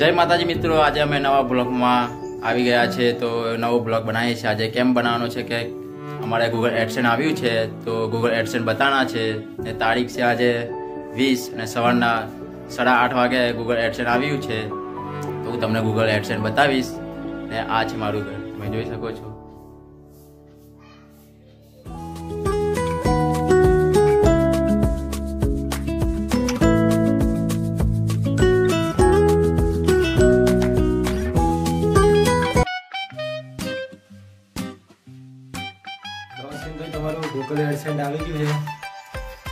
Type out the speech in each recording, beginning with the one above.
જય માતાજી મિત્રો, આજે અમે નવા બ્લોગમાં આવી ગયા છે તો નવો બ્લોગ બનાવીએ છીએ. આજે કેમ બનાવવાનો છે કે અમારે ગૂગલ એડસન આવ્યું છે તો ગૂગલ એડસન બતાવના છે ને તારીખ છે આજે વીસ અને સવારના સાડા આઠ વાગે ગૂગલ એડસન આવ્યું છે. તો હું તમને ગૂગલ એડસન બતાવીશ ને આ છે મારું ઘર. તમે જોઈ શકો છો. રોશનભાઈ તમારું ગૂગલ એડસેન્ટ આવી ગયું છે.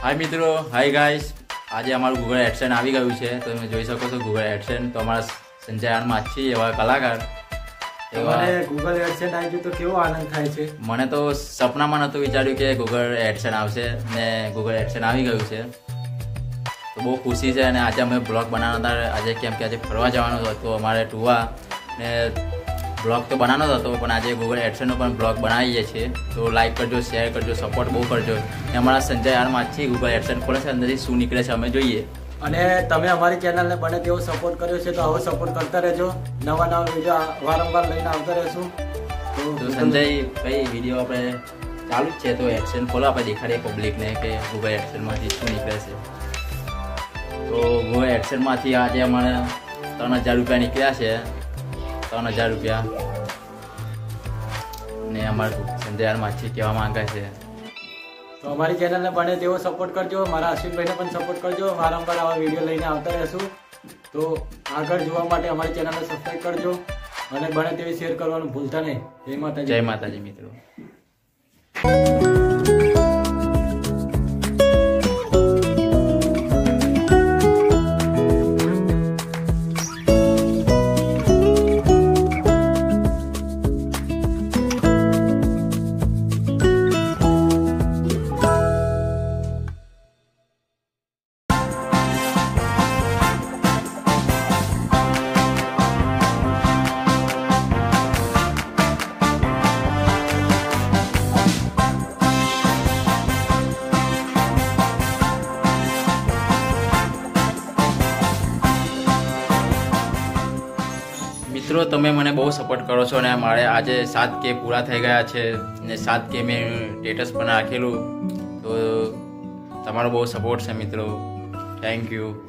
હાય મિત્રો હાય ગાઈસ આજે અમારું ગૂગલ એડસેન્ટ આવી ગયું છે. તો તમે જોઈ શકો છો ગૂગલ એડસેન તો અમારા સંજયનમાં છે એવા કલાકાર. એવા ગૂગલ એડસેન્ટ આવી ગયું તો કેવો આનંદ થાય છે? મને તો સપનામાં નહોતું વિચાર્યું કે ગૂગલ એડસેન આવશે. ને ગૂગલ એડસેન આવી ગયું છે. તો બહુ ખુશી છે અને આજે અમે બ્લોગ બનાવવાના હતા. આજે કેમ કે આજે ફરવા જવાનું હતું. અમારે ટુવા ને બ્લોગ તો બનાવવાનો જ હતો પણ આજે ગૂગલ એડસેનનો પણ બ્લોગ બનાવીએ છીએ. તો લાઇક કરજો શેર કરજો સપોર્ટ બહુ કરજો. ને અમારા સંજય આરમાંથી ગૂગલ એડસેન ખોલે છે અંદરથી શું નીકળે છે અમે જોઈએ. અને તમે અમારી ચેનલને બને તેવો સપોર્ટ કર્યો છે તો આવો સપોર્ટ કરતા રહેજો. નવા નવા વીડિયો વારંવાર લઈને આવતા રહેશું. તો સંજય ભાઈ વીડિયો આપણે ચાલુ જ છે તો એડસેન ખોલો આપણે દેખાડીએ પબ્લિકને કે ગૂગલ એડસેનમાંથી શું નીકળે છે. તો ગૂગલ એડસેનમાંથી આજે અમારે ત્રણ હજાર રૂપિયા નીકળ્યા છે. ત્રણ હજાર રૂપિયા. ને અમારું માછી કહેવા માંગે છે. તો અમારી ચેનલને બને તેવો સપોર્ટ કરજો મારા અશ્વિનભાઈને પણ સપોર્ટ કરજો. વારંવાર આવા વીડિયો લઈને આવતા રહેશું. તો આગળ જોવા માટે અમારી ચેનલને સબસ્ક્રાઈબ કરજો અને બને તેવી શેર કરવાનું ભૂલતા નહીં. જય માતાજી. જય માતાજી મિત્રો. મિત્રો, તમે મને બહુ સપોર્ટ કરો છો અને મારે આજે સાત કે પૂરા થઈ ગયા છે ને સાત કે મેં સ્ટેટસ પણ રાખેલું. તો તમારો બહુ સપોર્ટ છે મિત્રો. Thank you